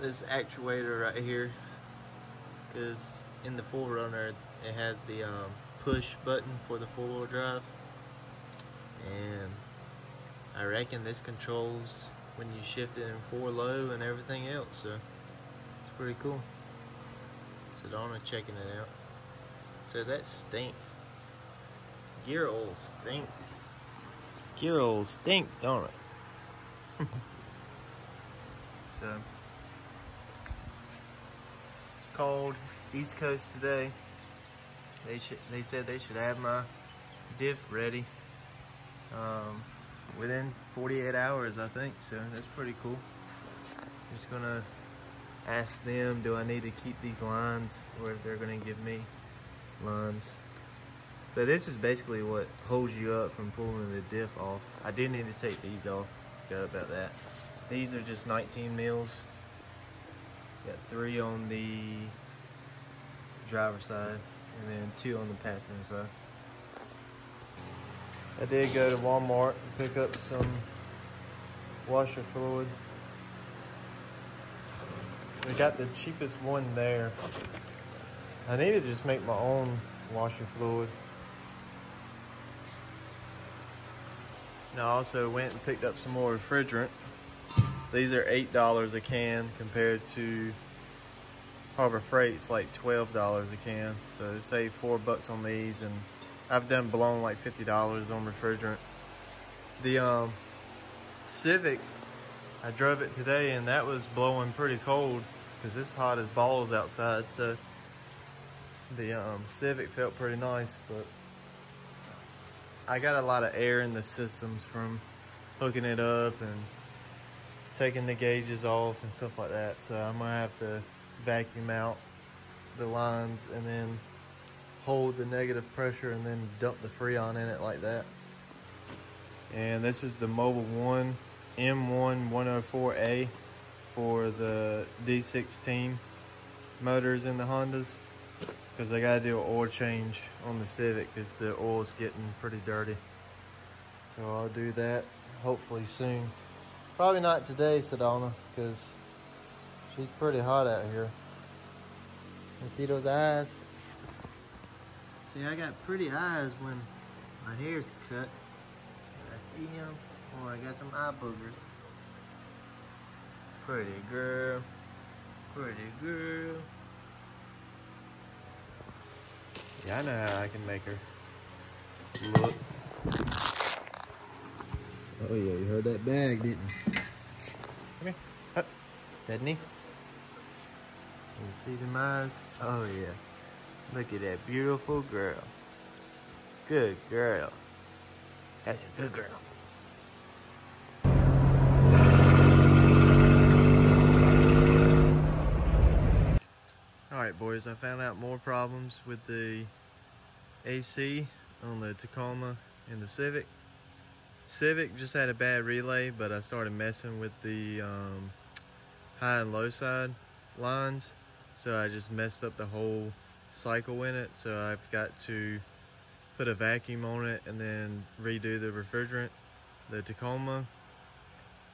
this actuator right here because in the 4Runner it has the um, push button for the four-wheel drive. And I reckon this controls when you shift it in four low and everything else so it's pretty cool. Sedona checking it out. Says that stinks. Gear oil stinks. Gear oil stinks don't it? So called East Coast today. They should they said they should have my diff ready um, within 48 hours, I think. So that's pretty cool. Just gonna ask them, do I need to keep these lines, or if they're gonna give me lines. But this is basically what holds you up from pulling the diff off. I do need to take these off. Forgot about that. These are just 19 mils. Got three on the driver's side and then two on the passenger side. I did go to Walmart and pick up some washer fluid. We got the cheapest one there. I need to just make my own washer fluid. And I also went and picked up some more refrigerant. These are $8 a can compared to Harbor Freight's like $12 a can. So save four bucks on these and I've done blown like $50 on refrigerant. The um, Civic, I drove it today and that was blowing pretty cold because it's hot as balls outside. So the um, Civic felt pretty nice, but I got a lot of air in the systems from hooking it up and taking the gauges off and stuff like that. So I'm gonna have to vacuum out the lines and then hold the negative pressure and then dump the Freon in it like that. And this is the Mobil 1 M1 104A for the D16 motors in the Hondas because I gotta do an oil change on the Civic because the oil's getting pretty dirty. So I'll do that hopefully soon. Probably not today, Sedona, because she's pretty hot out here. You see those eyes? See, I got pretty eyes when my hair's cut. I see them, or oh, I got some eye boogers. Pretty girl, pretty girl. Yeah, I know how I can make her look. Oh yeah, you heard that bag, didn't you? Come here. Up. Sydney. You see the eyes? Oh yeah. Look at that beautiful girl. Good girl. That's a good girl. Alright boys, I found out more problems with the AC on the Tacoma and the Civic. Civic just had a bad relay, but I started messing with the um, high and low side lines. So I just messed up the whole cycle in it. So I've got to put a vacuum on it and then redo the refrigerant. The Tacoma,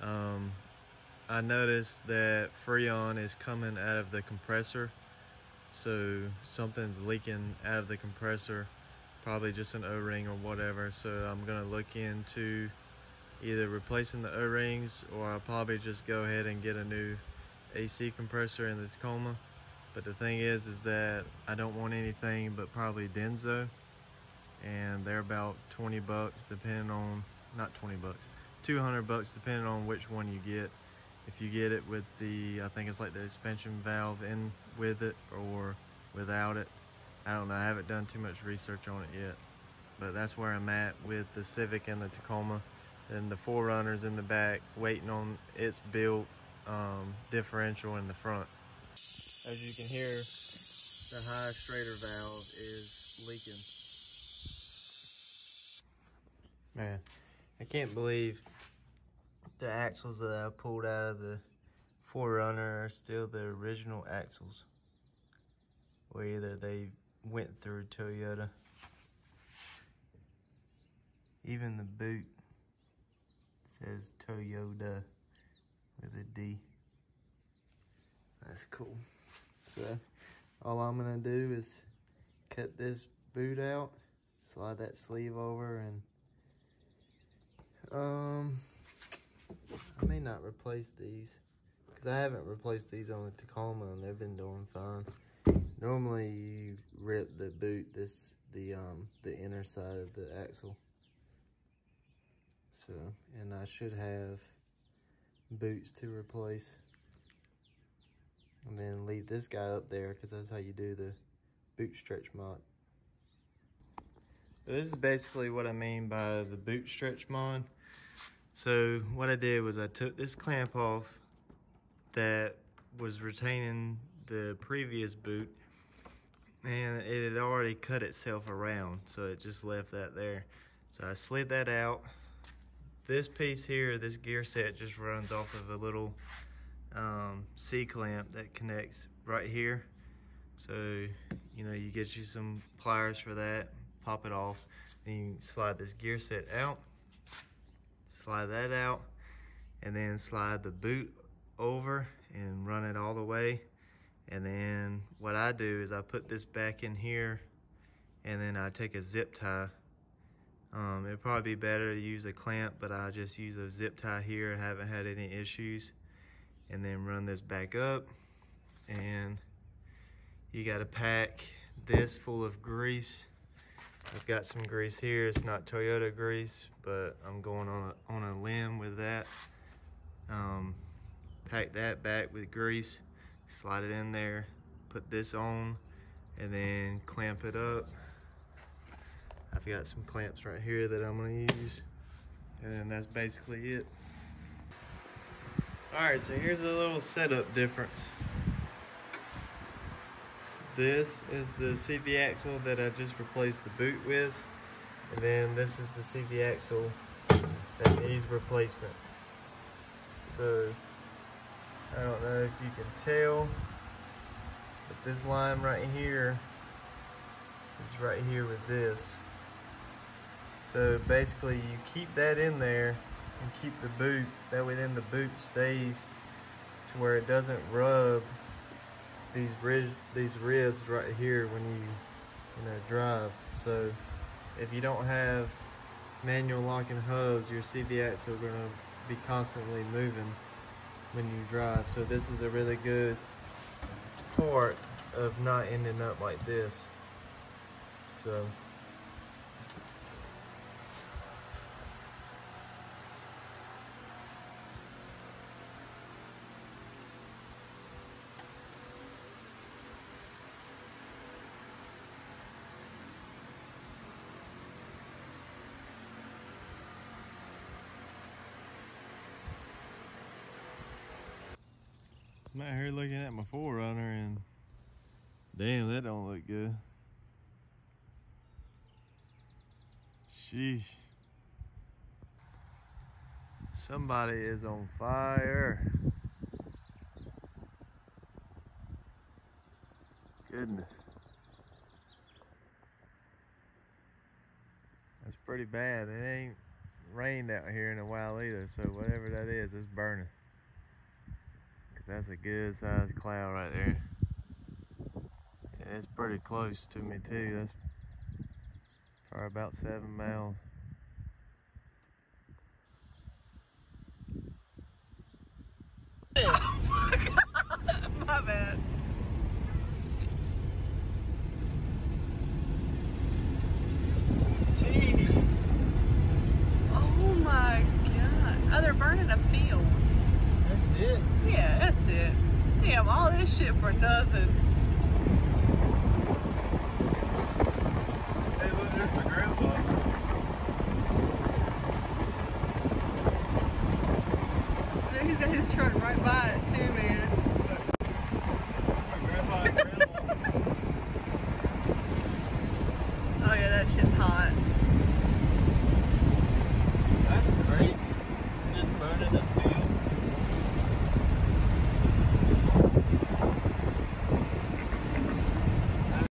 um, I noticed that Freon is coming out of the compressor. So something's leaking out of the compressor probably just an o-ring or whatever so i'm to look into either replacing the o-rings or i'll probably just go ahead and get a new ac compressor in the tacoma. But the thing is is that i don't want anything but probably denso and they're about 20 bucks depending on not 20 bucks 200 bucks depending on which one you get. If you get it with the i think it's like the expansion valve in with it or without it I don't know, I haven't done too much research on it yet. But that's where I'm at with the Civic and the Tacoma. And the 4Runners in the back, waiting on its built um, differential in the front. As you can hear, the high straighter valve is leaking. Man, I can't believe the axles that I pulled out of the 4Runner are still the original axles. Or either they went through Toyota. Even the boot says Toyota with a D. That's cool. So all I'm gonna do is cut this boot out, slide that sleeve over and um, I may not replace these because I haven't replaced these on the Tacoma and they've been doing fine. Normally you rip the boot, this the um the inner side of the axle. So, and I should have boots to replace. And then leave this guy up there because that's how you do the boot stretch mod. This is basically what I mean by the boot stretch mod. So what I did was I took this clamp off that was retaining the previous boot and it had already cut itself around so it just left that there. So I slid that out. This piece here this gear set just runs off of a little um, C-clamp that connects right here. So you know you get you some pliers for that pop it off and you slide this gear set out slide that out and then slide the boot over and run it all the way and then what I do is I put this back in here and then I take a zip tie. Um, it'd probably be better to use a clamp, but I just use a zip tie here. I haven't had any issues. And then run this back up and you gotta pack this full of grease. I've got some grease here. It's not Toyota grease, but I'm going on a, on a limb with that. Um, pack that back with grease slide it in there, put this on, and then clamp it up. I've got some clamps right here that I'm gonna use. And then that's basically it. All right, so here's a little setup difference. This is the CV axle that I just replaced the boot with. And then this is the CV axle that needs replacement. So I don't know if you can tell, but this line right here is right here with this. So basically you keep that in there and keep the boot, that way then the boot stays to where it doesn't rub these ribs, these ribs right here when you, you know, drive. So if you don't have manual locking hubs, your CV axle are gonna be constantly moving when you drive. So this is a really good part of not ending up like this. So I'm out here looking at my 4Runner and damn, that don't look good. Sheesh. Somebody is on fire. Goodness. That's pretty bad. It ain't rained out here in a while either, so whatever that is, it's burning that's a good sized cloud right there. And it's pretty close to me too. That's probably about seven miles. My bad. Jeez. Oh my god. Oh, they're burning a field. It? Yeah, that's it. Damn, all this shit for nothing.